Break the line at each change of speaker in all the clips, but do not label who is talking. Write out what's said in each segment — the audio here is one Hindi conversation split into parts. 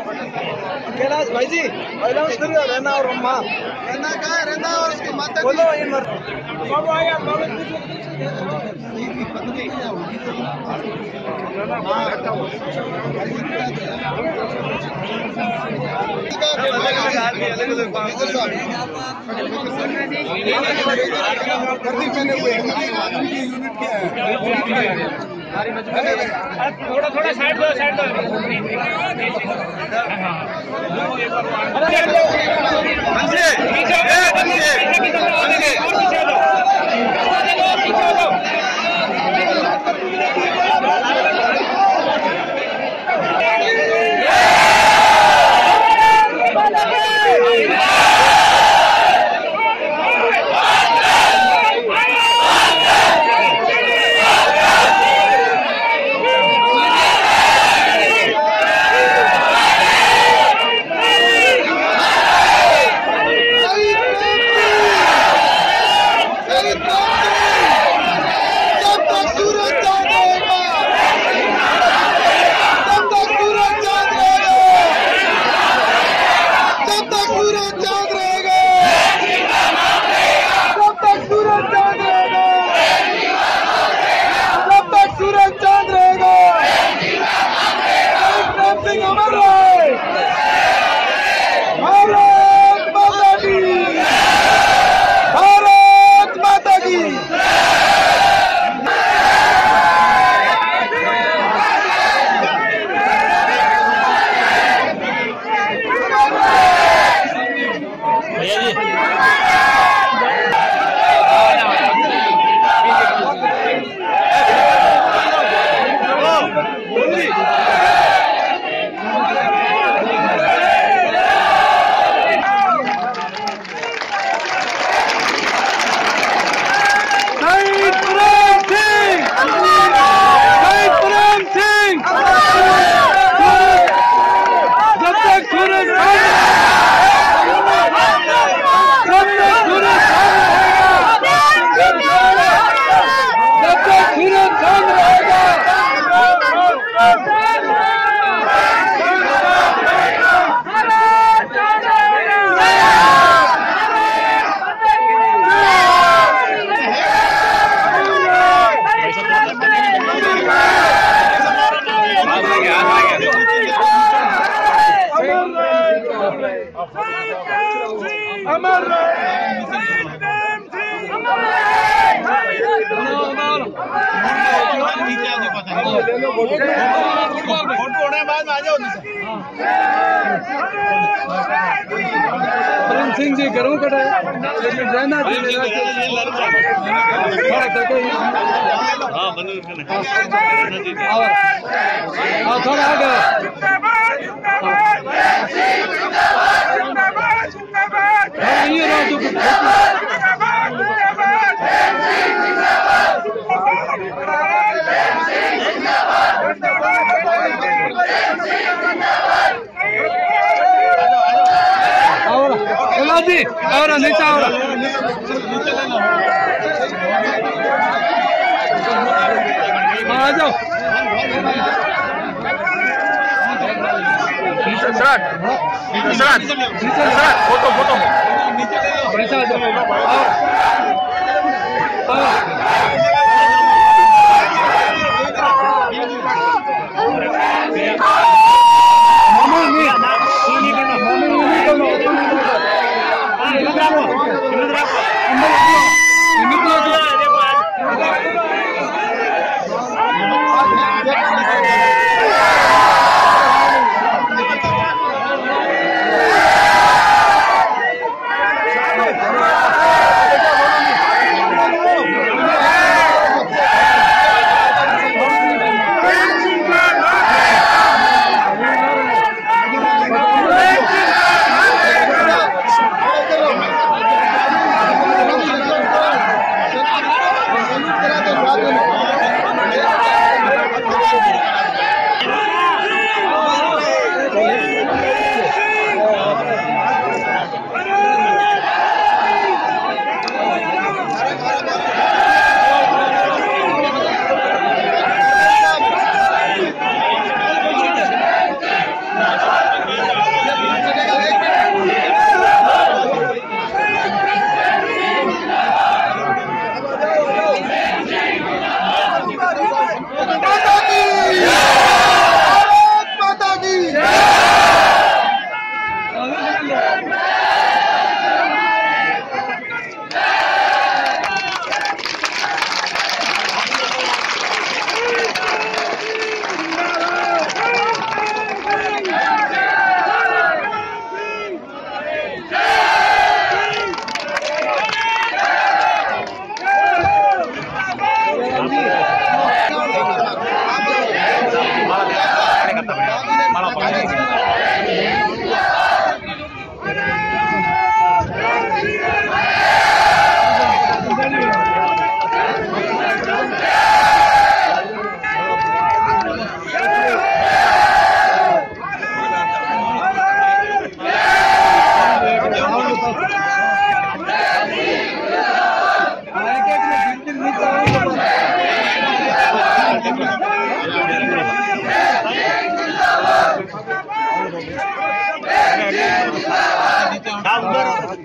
कैलाश भाई जी पहला उस फिर रहना और अम्मा। रहना कहा रहना और उसकी माता बोलो ये मर
थोड़ा थोड़ा side side
Amen. Amar Singh ji घरों कटे लेकिन रहना थोड़ा जी और नीचे और आ जाओ sir sir sir photo photo ಯಾವ್ದು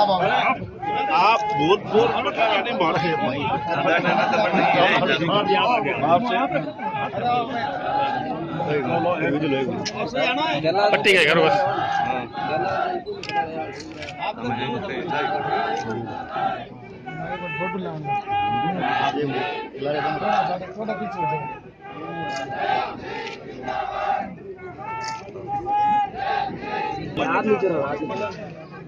आप बहुत बहुत नहीं मारे
पट्टी क्या करो बस।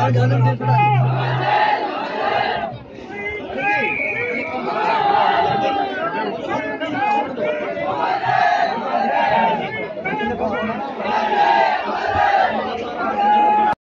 ಕಾಲ್ ಜಾಲ್ ಮಾಡ್ಬಿಡ